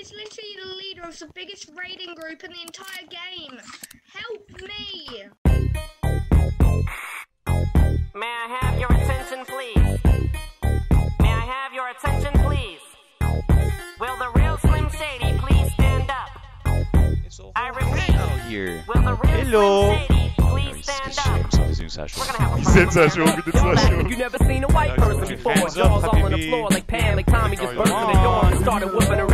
is literally the leader of the biggest raiding group in the entire game. Help me! May I have your attention, please? May I have your attention, please? Will the real Slim Shady please stand up? I repeat, out here. will the real Hello. Slim Shady please stand up? Sensational. We're gonna have a Sensational, sensational. You never seen a white person before. Hands Jaws all on the floor like Pam, like Tommy just burst in the door and started whipping her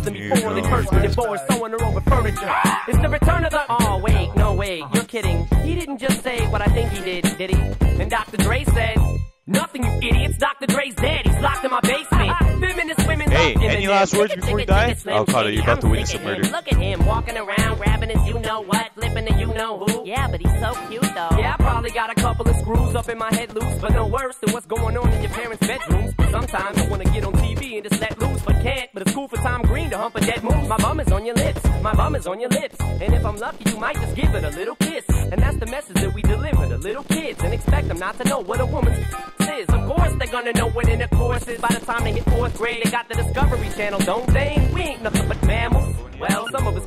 worse than before. They first were divorced, sewing her over furniture. It's the return of the. Oh wait, no wait, you're kidding. He didn't just say what I think he did, did he? And Dr. Dre said. Nothing, you idiots. Dr. Dre's dead. He's locked in my basement. Feminist women Hey, any last words before you ticket, die? Oh, Carter, Shady. you're about to witness a murder. Look at him walking around, his you know what, flipping the you know who. Yeah, but he's so cute though. Yeah, I probably got a couple of screws up in my head loose, but no worse than what's going on in your parents' bedrooms. Sometimes I wanna get on TV and just let loose, but can't. But it's cool for Tom Green to hump a dead moose. My bum is on your lips, my bum is on your lips, and if I'm lucky, you might just give it a little kiss. And that's the message that we deliver to little kids, and expect them not to know what a woman's is. Of course, they're gonna know what intercourse is by the time they hit fourth grade. They got the Discovery Channel, don't they? We ain't nothing but mammals. Well, some of us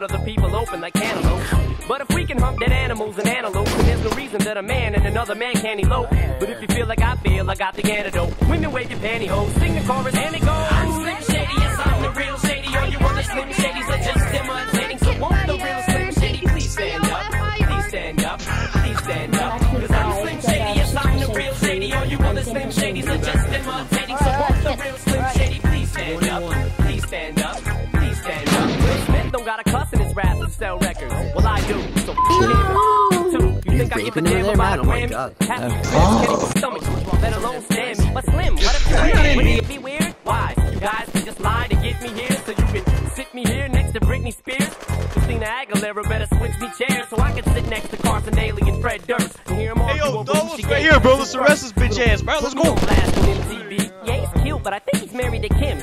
other people open like cantaloupes. But if we can hump dead animals and antelopes, then there's no reason that a man and another man can't elope. But if you feel like I feel, I got the antidote. Women wave your pantyhose, sing the chorus, and it goes. To Carson Daly and Fred Durst and hear them Hey, argue yo, over throw who right here, bro. Let's arrest this bitch ass, bro. Let's go. on blast on MTV. Yeah, he's cute, but I think he's married to Kim.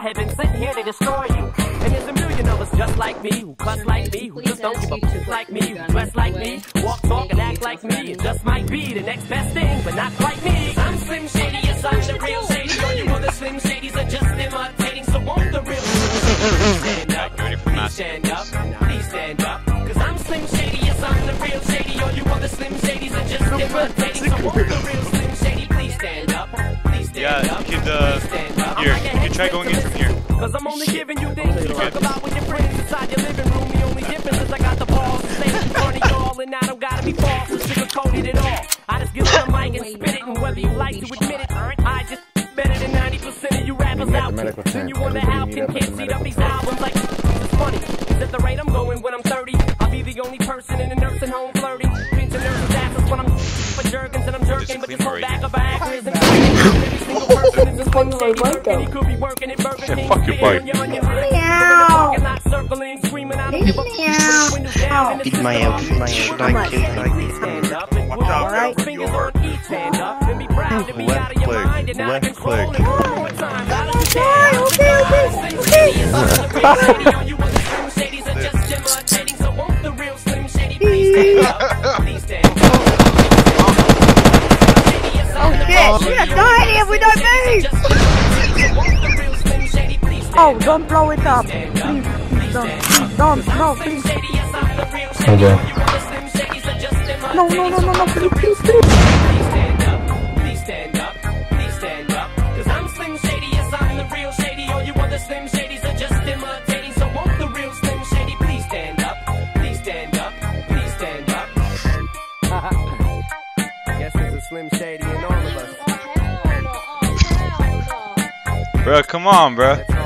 I have been sitting here to destroy you. And there's a million of us just like me, who cuss like me, who just don't give a fuck like me, who dress like me, walk, talk, and act like me, and just might be the next best thing, but not quite me. I'm Slim Shady, yes, I'm the real Shady. All you other Slim Shadys are just imitating, so won't the real Please stand up, please stand up, please stand up. Cause I'm Slim Shady, yes, I'm the real Shady. All you other Slim Shadys are just imitating, so won't the real Slim Shady please stand up, please stand Yeah, up. you could, uh, try head going in from here. Cause I'm only giving you things to talk about with your friends inside your living room. The only difference is I got the balls to say it in front of y'all, and I don't gotta be false or sugarcoated at all. I just get on the mic and spit it, and whether you like to admit it, I just better than 90% of you rappers out there. Then you wonder how can kids eat up these albums like it's funny. Is at the rate I'm going when I'm 30, I'll be the only person in a nursing home flirting. Pinching nurses' asses when I'm for jerkins and I'm jerking, but this whole bag of Viagra isn't every single person is a Slim Shady working. He could be working at Burger King. fuck your spitting bike. on your onion rings. Meow. Not circling, screaming, I don't give a fuck. Keep my out, keep my out. Like it, like it. Stand up and put Oh, don't blow it up. Please, please don't, please don't, no, please. Okay. No, no, no, no, no, please, please, please. Please stand up, please stand up, please stand up. Cause I'm Slim Shady, yes, I'm the real Shady. All you other Slim Shadys are just imitating. So won't the real Slim Shady please stand up, please stand up, please stand up. Guess there's a Slim Shady in all of us. Bro, come on, bro. Let's